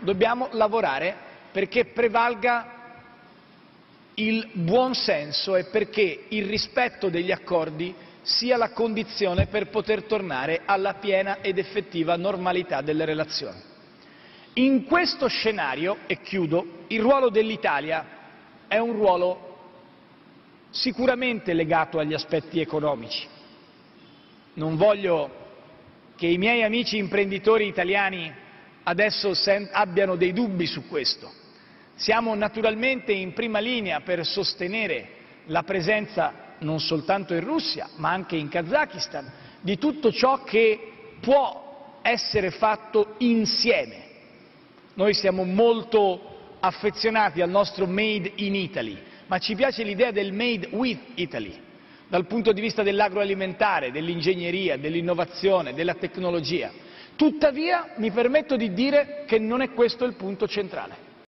dobbiamo lavorare perché prevalga il buon senso e perché il rispetto degli accordi sia la condizione per poter tornare alla piena ed effettiva normalità delle relazioni. In questo scenario, e chiudo, il ruolo dell'Italia è un ruolo sicuramente legato agli aspetti economici. Non voglio che i miei amici imprenditori italiani adesso abbiano dei dubbi su questo. Siamo naturalmente in prima linea per sostenere la presenza non soltanto in Russia ma anche in Kazakistan di tutto ciò che può essere fatto insieme. Noi siamo molto affezionati al nostro Made in Italy, ma ci piace l'idea del Made with Italy, dal punto di vista dell'agroalimentare, dell'ingegneria, dell'innovazione, della tecnologia. Tuttavia mi permetto di dire che non è questo il punto centrale.